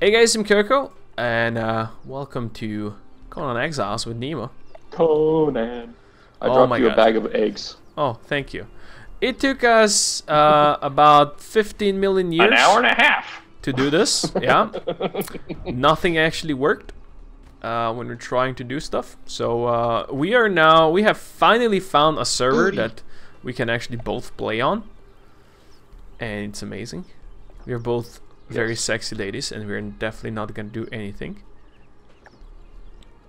Hey guys, I'm Koko, and uh, welcome to Conan Exiles with Nemo. Conan. I Oh dropped my you a bag of eggs. Oh, thank you. It took us uh, about 15 million years An hour and a half. to do this. Yeah, nothing actually worked uh, when we're trying to do stuff. So uh, we are now we have finally found a server Booty. that we can actually both play on, and it's amazing. We are both very Yes. sexy ladies, and we're definitely not gonna do anything.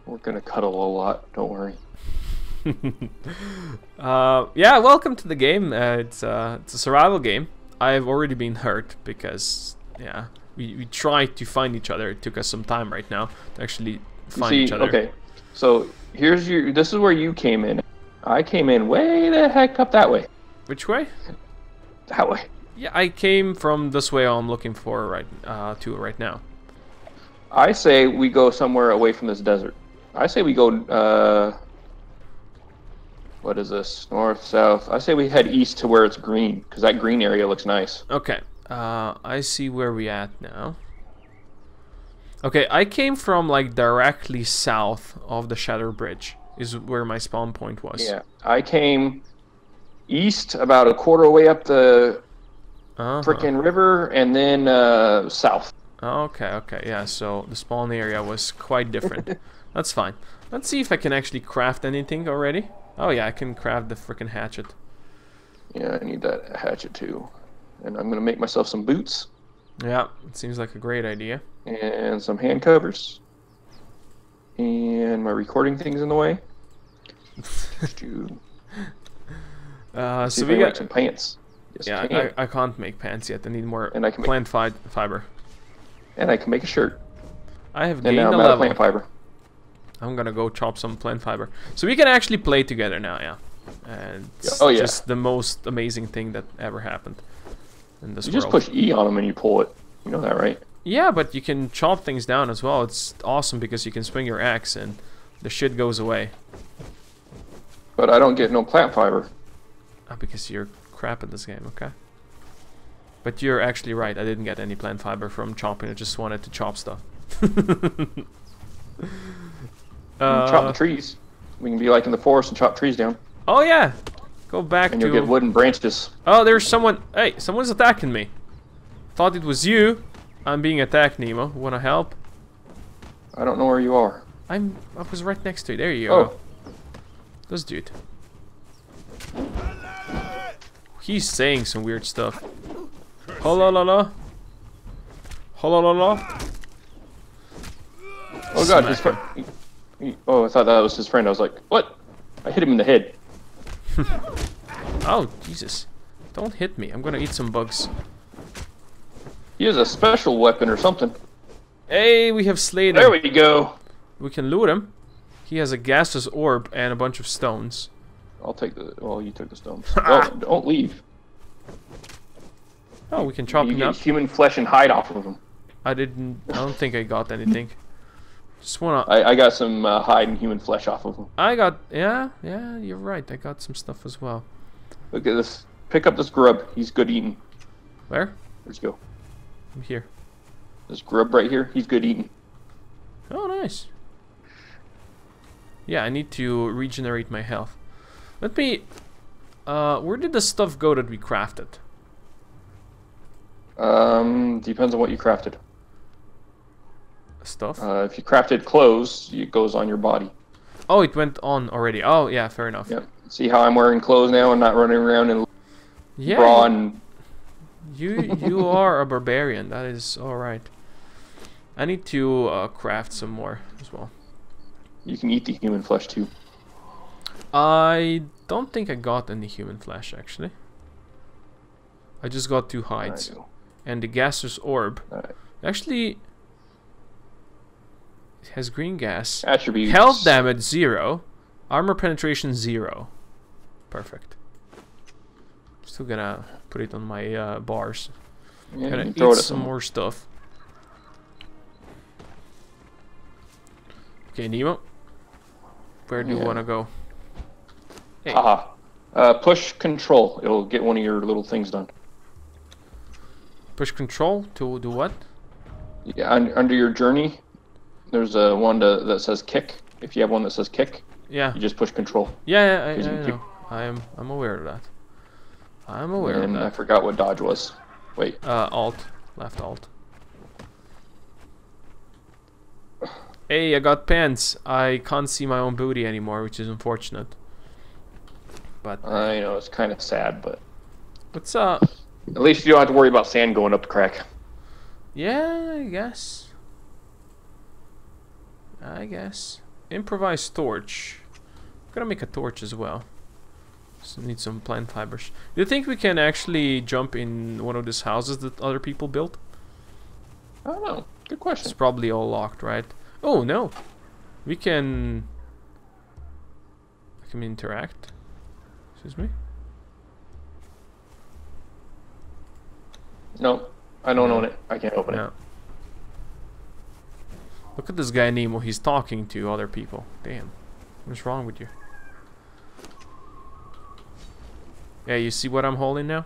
We're gonna cuddle a lot. Don't worry. Uh, yeah, welcome to the game. Uh, it's uh, it's a survival game. I've already been hurt because yeah, we, we tried to find each other. It took us some time right now to actually find See, each other. okay. So here's your. This is where you came in. I came in way the heck up that way. Which way? That way. Yeah, I came from this way. I'm looking for right uh, to right now. I say we go somewhere away from this desert. I say we go. Uh, what is this? North, south. I say we head east to where it's green, because that green area looks nice. Okay, uh, I see where we at now. Okay, I came from like directly south of the Shadow Bridge. Is where my spawn point was. Yeah. I came east about a quarter way up the Uh-huh. frickin' river, and then uh, south. Okay, okay, yeah, so the spawn area was quite different. That's fine. Let's see if I can actually craft anything already. Oh yeah, I can craft the freaking hatchet. Yeah, I need that hatchet too. And I'm gonna make myself some boots Yeah, it seems like a great idea. and some hand covers. And my recording thing's in the way. Uh, so we got... some pants. Yes, Yeah, I. I, I can't make pants yet. I need more And I can plant fi fiber. and I can make a shirt. I have And gained now a I'm out of plant fiber. I'm gonna go chop some plant fiber. So we can actually play together now, yeah. And it's Oh, yeah. just the most amazing thing that ever happened in this You world. just push E on them and you pull it. You know that, right? Yeah, but you can chop things down as well. It's awesome because you can swing your axe and the shit goes away. But I don't get no plant fiber. Ah, because you're crap in this game, okay? But you're actually right. I didn't get any plant fiber from chopping. I just wanted to chop stuff. Can chop the Uh, trees. We can be like in the forest and chop trees down, oh yeah, go back and to. you'll get wooden branches. Oh, there's someone. Hey, someone's attacking me. Thought it was you. I'm being attacked, Nemo. Wanna help? I don't know where you are. I'm. I was right next to you. There you go. Oh, This dude. He's saying some weird stuff. Hola la la. Hola la la. oh God, his friend. Oh, I thought that was his friend. I was like, what? I hit him in the head. Oh, Jesus. Don't hit me. I'm gonna eat some bugs. He has a special weapon or something. Hey, we have slayed There we go. We can loot him. He has a gaseous orb and a bunch of stones. I'll take the. Well, you took the stones. well, don't leave. Oh, we can chop you him get up. human flesh and hide off of him. I didn't. I don't think I got anything. Just wanna. I, I got some uh, hide and human flesh off of him. I got. Yeah, yeah. You're right. I got some stuff as well. Look at this. Pick up this grub. He's good eating. Where? Let's go. I'm here. This grub right here. He's good eating. Oh, nice. Yeah, I need to regenerate my health. Let me. Uh, where did the stuff go that we crafted? Um, depends on what you crafted. Stuff. Uh, if you crafted clothes, it goes on your body. oh, it went on already. Oh, yeah, fair enough. Yep. See how I'm wearing clothes now and not running around in Yeah. bra and You you are a barbarian. That is all right. I need to uh, craft some more as well. you can eat the human flesh too. I don't think I got any human flesh actually. I just got two hides and the gaseous orb. Alright. Actually, it has green gas. Attributes. Health damage zero, armor penetration zero. Perfect. Still gonna put it on my uh, bars. Yeah, Gonna throw eat it some more stuff. Okay, Nemo. Where do you want to go? Hey. Haha. Uh, push control. It'll get one of your little things done. Push control to do what? Yeah, un- under your journey, there's a one to, that says kick. If you have one that says kick, Yeah. you just push control. Yeah, yeah, I, I, 'Cause you know. keep- I am. I'm aware of that. I'm aware and of I forgot what dodge was. Wait, Uh, alt, left alt. Hey, I got pants. I can't see my own booty anymore, which is unfortunate. But I know it's kind of sad, but what's up? at least you don't have to worry about sand going up the crack. Yeah, I guess. I guess. Improvised torch. Gotta make a torch as well. Just need some plant fibers. Do you think we can actually jump in one of these houses that other people built? I don't know. Good question. It's probably all locked, right? Oh no, we can. I can interact. Excuse me. No, I don't own it. I can't open No. Look at this guy Nemo. He's talking to other people. Damn, what's wrong with you? Yeah, you see what I'm holding now? it.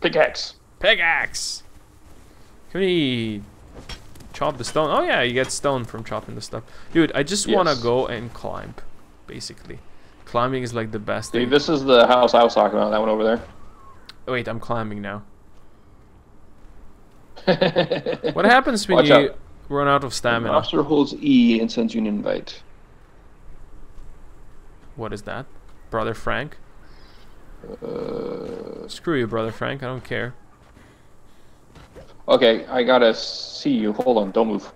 Pickaxe. Pickaxe. Can we chop the stone? Oh yeah, you get stone from chopping the stuff. Dude, I just wanna go and climb, basically. Climbing is like the best See, thing. this is the house I was talking about. That one over there. Wait, I'm climbing now. What happens when Watch you out. run out of The stamina? officer holds E and sends you an invite. What is that? Brother Frank? Uh, Screw you, Brother Frank. I don't care. okay, I gotta see you. Hold on, don't move.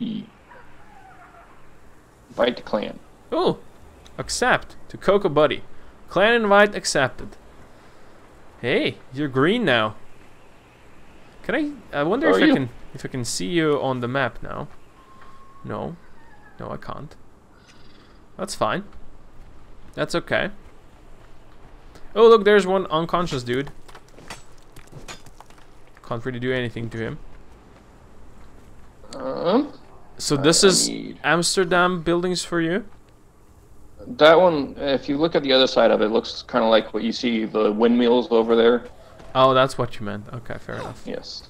E. Invite the clan. Oh, accept to Coco Buddy. Clan invite accepted. Hey, you're green now. Can I? I wonder How if I you? can if I can see you on the map now. No, no, I can't. That's fine. That's okay. Oh, look, there's one unconscious dude. Can't really do anything to him. Um, So this I is need- Amsterdam buildings for you. That one. If you look at the other side of it, looks kind of like what you see the windmills over there. Oh, that's what you meant. Okay, fair enough. Yes.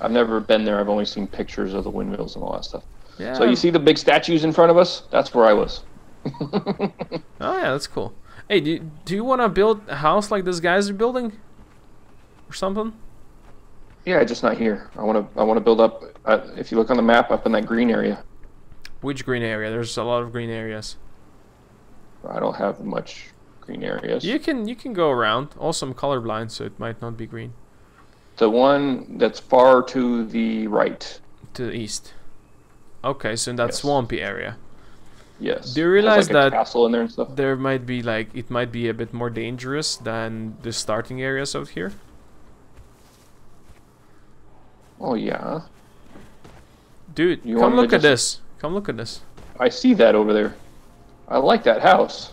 I've never been there. I've only seen pictures of the windmills and all that stuff. Yeah. So you see the big statues in front of us? That's where I was. Oh yeah, that's cool. Hey, do you, do you want to build a house like these guys are building, or something? yeah, just not here. I want to. I want to build up. Uh, if you look on the map, up in that green area. Which green area? There's a lot of green areas. I don't have much green areas. You can you can go around. Also, I'm colorblind, so it might not be green. The one that's far to the right. To the east. Okay, so in that Yes. swampy area, Yes. Do you realize like, that- there and stuff? there might be like it might be a bit more dangerous than the starting areas out here. Oh yeah, Dude, You come want me to look at just- this. Come look at this. I see that over there. I like that house.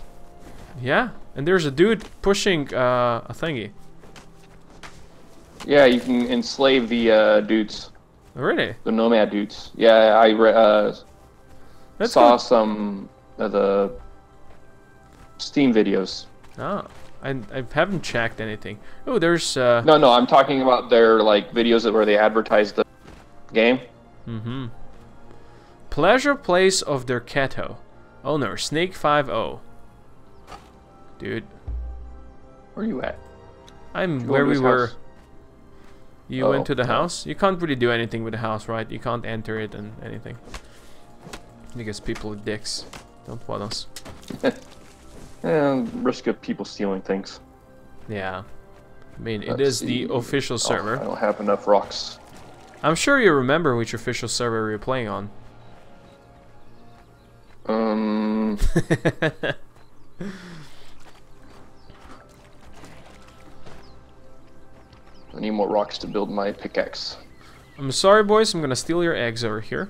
Yeah, and there's a dude pushing uh, a thingy. Yeah, you can enslave the uh, dudes, Really? the nomad dudes. Yeah, I re- uh, saw some of the Steam videos. Oh, I, I haven't checked anything. Oh, there's uh. No, no, I'm talking about their like videos where they advertise the game. Mm-hmm. Pleasure place of their Keto. Oh, Owner Snake 50. Dude, Where are you at? I'm where we were. house. You Oh, went to the oh, no. house? You can't really do anything with the house, right? You can't enter it and anything. Because people are dicks. Don't want us. And risk of people stealing things. Yeah. I mean, it Let's is the see. official Oh, server. I don't have enough rocks. I'm sure you remember which official server you're playing on. Um, I need more rocks to build my pickaxe. I'm sorry, boys. I'm gonna steal your eggs over here.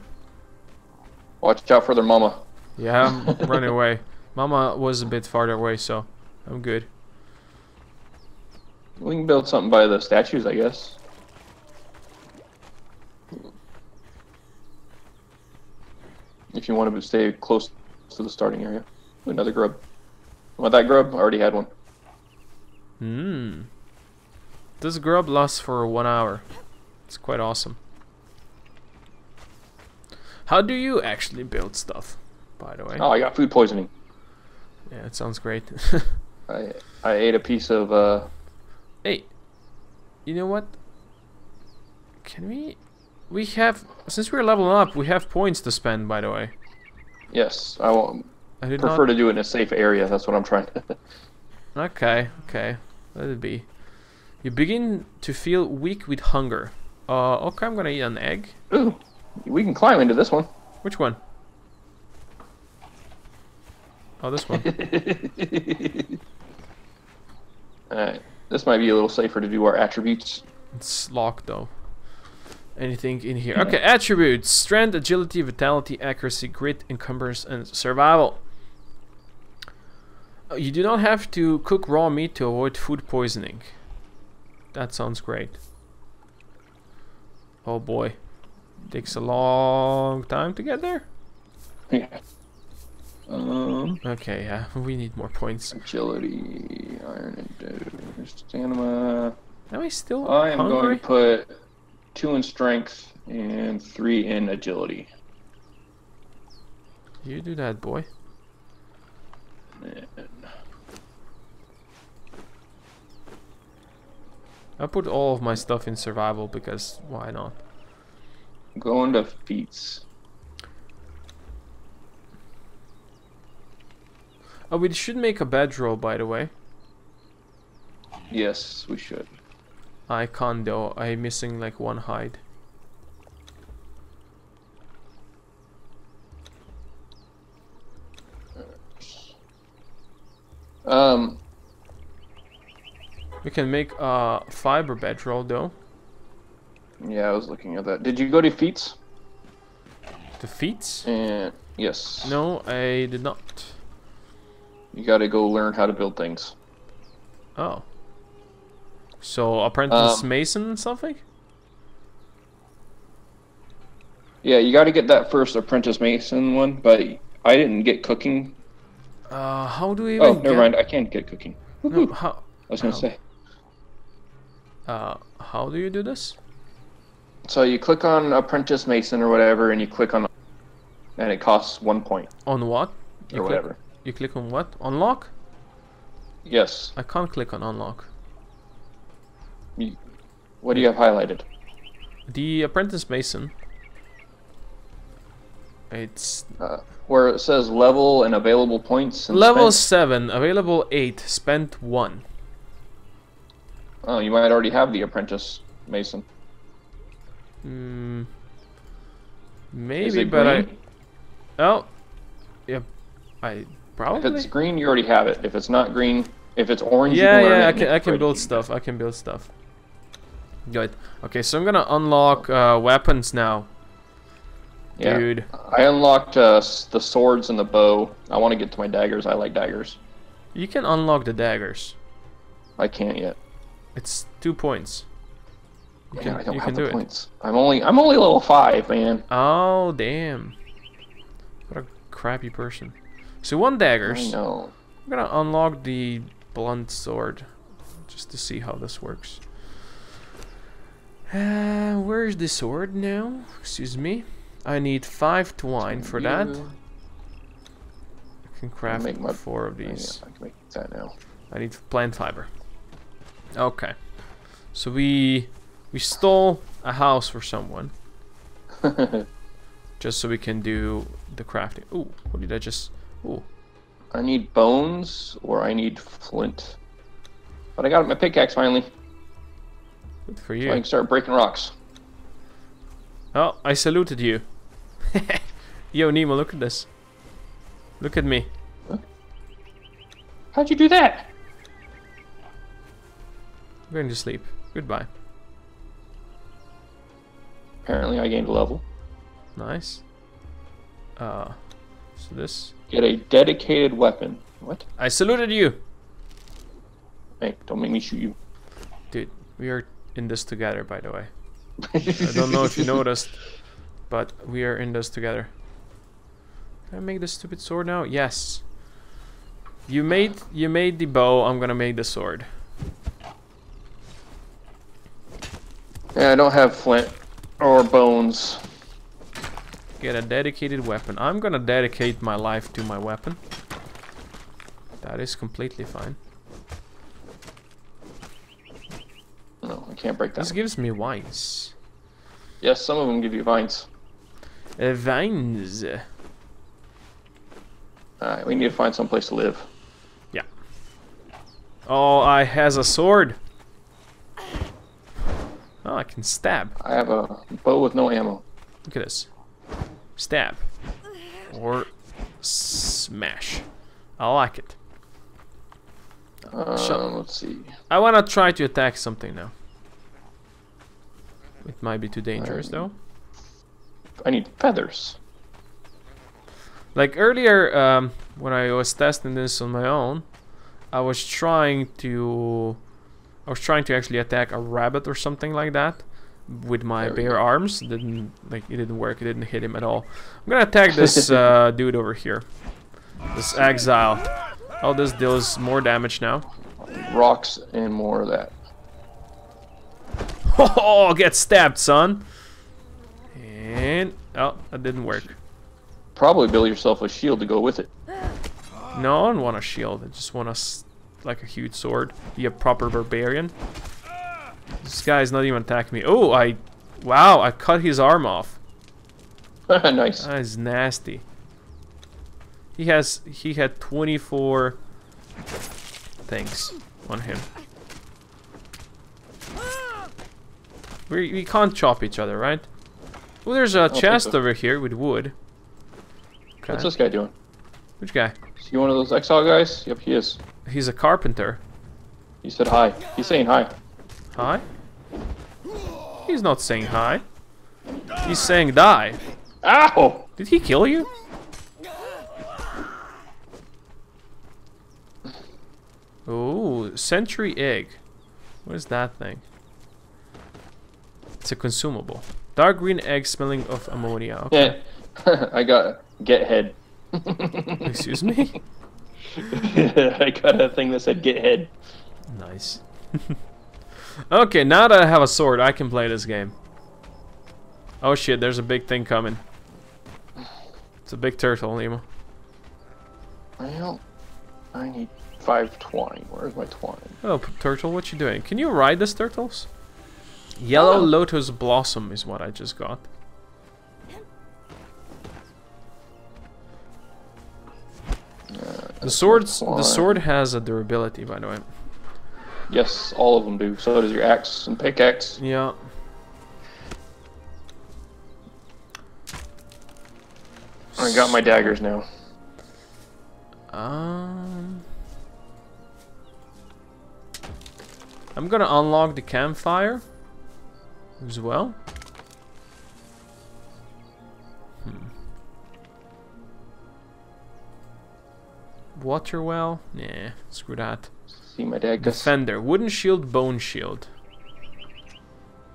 Watch out for their mama. Yeah, I'm running away. Mama was a bit farther away, so I'm good. We can build something by the statues, I guess. If you want to stay close to the starting area. Another grub. Want that grub? I already had one. Hmm. This grub lasts for one hour. It's quite awesome. How do you actually build stuff, by the way? Oh, I got food poisoning. Yeah, it sounds great. I I ate a piece of uh. hey, you know what? Can we... We have... Since we're leveling up, we have points to spend, by the way. Yes, I will I did prefer not... to do it in a safe area. That's what I'm trying. To. okay, okay. Let it be. You begin to feel weak with hunger. Uh, okay, I'm gonna eat an egg. Ooh, we can climb into this one. Which one? Oh, this one. Alright, this might be a little safer to do our attributes. It's locked though. Anything in here? Okay, attributes: strength, agility, vitality, accuracy, grit, encumbrance, and survival. Uh, You do not have to cook raw meat to avoid food poisoning. That sounds great. Oh boy, takes a long time to get there. Yeah. Um, Okay, yeah, we need more points. agility, iron, and stamina. Am I still I am hungry? going to put two in strength and three in agility. You do that, boy. And I put all of my stuff in survival because why not? going to feats. Oh, we should make a bedroll, by the way. Yes, we should. I can't though. I'm missing like one hide. Um, We can make a fiber bedroll though. yeah, I was looking at that. Did you go to feats? The feats? And yes. No, I did not. You got to go learn how to build things. Oh. So apprentice Um, mason something? Yeah, you got to get that first apprentice mason one, but I didn't get cooking. Uh, how do we even Oh, get... never mind. I can't get cooking. No, how, I was gonna Ow. say. uh, how do you do this? So you click on apprentice mason or whatever, and you click on, and it costs one point On what? or click, whatever. You click on what? Unlock? Yes. I can't click on unlock. What do you have highlighted? The apprentice mason. It's Uh, where it says level and available points. And level spent? 7, available 8, spent 1. Oh, you might already have the apprentice mason. Hmm. Maybe, but green? I. Oh. Yep. I probably. If it's green, you already have it. If it's not green, if it's orange, you Yeah, can yeah. it I can. I can build stuff. I can build stuff. Good. Okay, so I'm gonna unlock uh, weapons now, Yeah. dude. I unlocked uh, the swords and the bow. I want to get to my daggers. I like daggers. You can unlock the daggers. I can't yet. It's two points. You Yeah, can. I don't have can the do it. points. I'm only I'm only level five, man. Oh damn! What a crappy person. So one I daggers. know. I'm gonna unlock the blunt sword just to see how this works. Uh, where's the sword now? Excuse me. I need five twine for that. I can craft my- four of these. I can make that now. I need plant fiber. Okay. So we we stole a house for someone just so we can do the crafting. Ooh, what did I just? Ooh, I need bones or I need flint. But I got my pickaxe finally. Good for So I can start breaking rocks. Oh, I saluted you. Yo, Nemo, look at this. Look at me. How'd you do that? I'm going to sleep. Goodbye. Apparently I gained a level. Nice. Uh, so this. Get a dedicated weapon. What? I saluted you, Hey, don't make me shoot you. dude. We are in this together, by the way. I don't know if you noticed, but we are in this together. Can I make this stupid sword now? Yes. You made you made the bow. I'm gonna make the sword. Yeah, I don't have flint or bones. Get a dedicated weapon. I'm gonna dedicate my life to my weapon. That is completely fine. No, I can't break that. This gives me vines. Yes, some of them give you vines. Uh, vines. Alright, we need to find some place to live. Yeah. Oh, I has a sword. Oh, I can stab. I have a bow with no ammo. Look at this. Stab. Or smash. I like it. Um, let's see. I wanna try to attack something now. It might be too dangerous though. I need feathers. Like earlier, um, when I was testing this on my own, I was trying to, I was trying to actually attack a rabbit or something like that with my There bare arms. Didn't like it didn't work. It didn't hit him at all. I'm gonna attack this uh, dude over here, this exile. Oh, this deals more damage now. Rocks and more of that. Oh, get stabbed, son. And oh, that didn't work. Probably build yourself a shield to go with it. No, I don't want a shield. I just want a s like a huge sword. Be a proper barbarian. This guy's not even attacking me. Oh, I, wow, I cut his arm off. nice. That is nasty. He has, he had 24 things on him. We, we can't chop each other, right? Oh, there's a oh, think chest so. over here with wood. Okay. What's this guy doing? Which guy? Is he one of those exile guys? Yep, he is. He's a carpenter. He said hi. He's saying hi. Hi? He's not saying hi. He's saying die. Ow! Did he kill you? Oh, century egg. What is that thing? It's a consumable. Dark green egg smelling of ammonia. Okay. Yeah. I got get head. Excuse me? I got a thing that said get head. Nice. okay, now that I have a sword, I can play this game. Oh shit, there's a big thing coming. It's a big turtle, Nemo. Well, I need five twine. Where's my twine? Oh, turtle, what you doing? Can you ride this turtles? Yellow Oh. lotus blossom is what I just got. The swords, the sword has a durability, by the way. Yes, all of them do. So does your axe and pickaxe. Yeah. I got my daggers now. Um, I'm gonna unlock the campfire as well. Hmm. Water well? Nah, screw that. See my daggers. Defender, wooden shield, bone shield.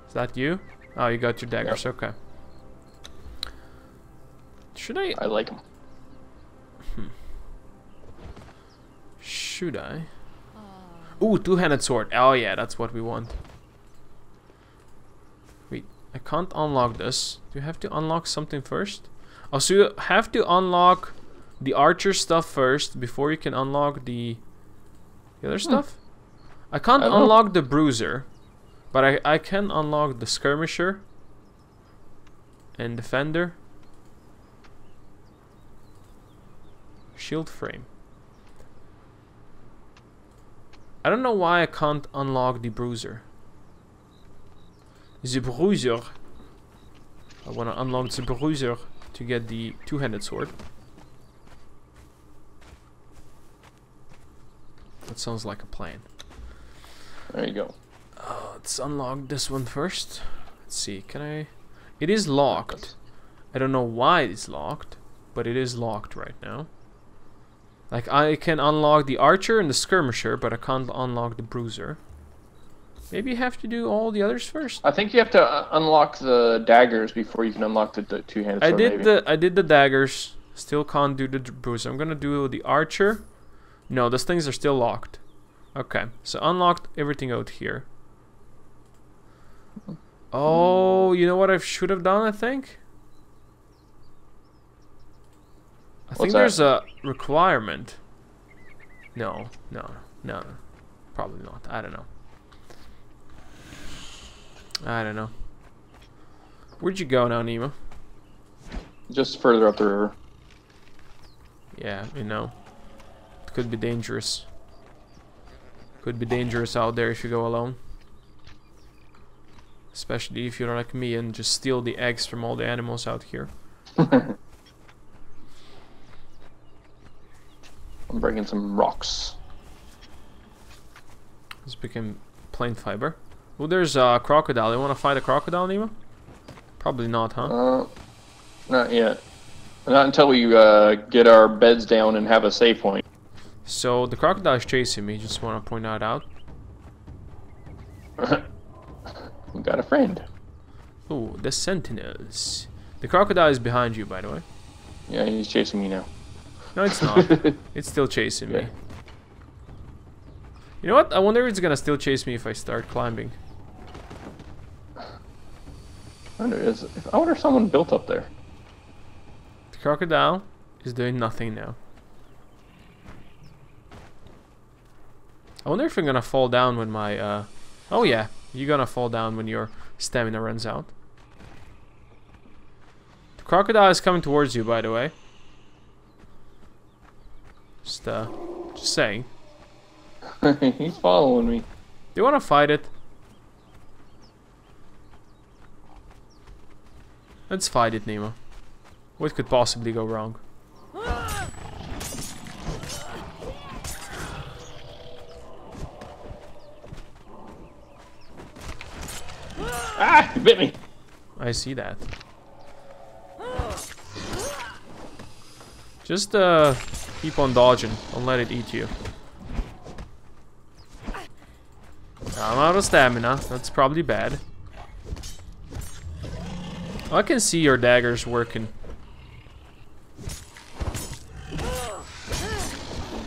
Is that you? Oh, you got your daggers. Okay. Should I? I like them. Should I? Ooh, two-handed sword. Oh yeah, that's what we want. I can't unlock this. Do you have to unlock something first? Oh, so you have to unlock the archer stuff first before you can unlock the, the other hmm. stuff? I can't I unlock the bruiser, but I, I can unlock the skirmisher and defender. Shield frame. I don't know why I can't unlock the bruiser. The bruiser. I want to unlock the bruiser to get the two-handed sword. That sounds like a plan. There you go. Uh, let's unlock this one first. Let's see, can I... It is locked. I don't know why it's locked, but it is locked right now. Like, I can unlock the archer and the skirmisher, but I can't unlock the bruiser. Maybe you have to do all the others first. I think you have to uh, unlock the daggers before you can unlock the, two-handed I did maybe. the I did the daggers. Still can't do the bruiser. I'm gonna do the archer. No, those things are still locked. Okay, so unlocked everything out here. Oh, you know what I should have done, I think? I think that? there's a requirement. No, no, no. Probably not. I don't know. I don't know. Where'd you go now, Nemo? Just further up the river. Yeah, you know. It could be dangerous. Could be dangerous out there if you go alone. Especially if you're like me and just steal the eggs from all the animals out here. I'm bringing some rocks. This became plain fiber. Oh, there's a crocodile. You want to fight a crocodile, Nemo? Probably not, huh? Uh, not yet. Not until we uh, get our beds down and have a save point. So the crocodile is chasing me. Just want to point that out. we got a friend. Oh, the sentinels. The crocodile is behind you, by the way. Yeah, he's chasing me now. No, it's not. it's still chasing me. You know what? I wonder if it's gonna still chase me if I start climbing. I wonder, is, I wonder if someone built up there. The crocodile is doing nothing now. I wonder if I'm gonna fall down when my, uh... Oh yeah, you're gonna fall down when your stamina runs out. The crocodile is coming towards you, by the way. Just, uh, just saying. he's following me. Do you wanna fight it? Let's fight it, Nemo. What could possibly go wrong? Ah, bit me. I see that. Just uh, keep on dodging. Don't let it eat you. I'm out of stamina. That's probably bad. I can see your daggers working.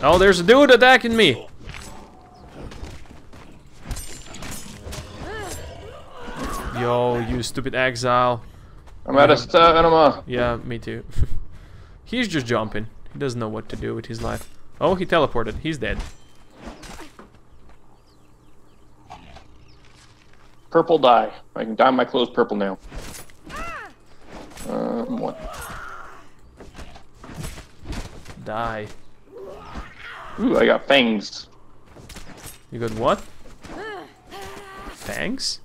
Oh, there's a dude attacking me. Yo, you stupid exile. I'm out of stamina. Yeah, me too. He's just jumping. He doesn't know what to do with his life. Oh, he teleported. He's dead. Purple dye. I can dye my clothes purple now. Um, what? Die. Ooh, I got fangs. You got what? Fangs?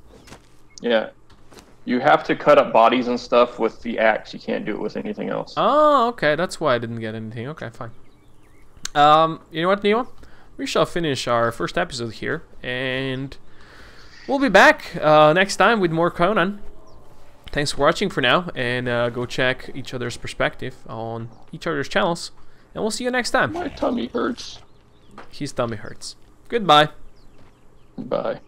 Yeah. You have to cut up bodies and stuff with the axe. You can't do it with anything else. Oh, okay. That's why I didn't get anything. Okay, fine. Um, you know what, Neo? We shall finish our first episode here, and we'll be back uh, next time with more Conan. Thanks for watching for now, and uh, go check each other's perspective on each other's channels, and we'll see you next time. My tummy hurts. His tummy hurts. Goodbye. Bye.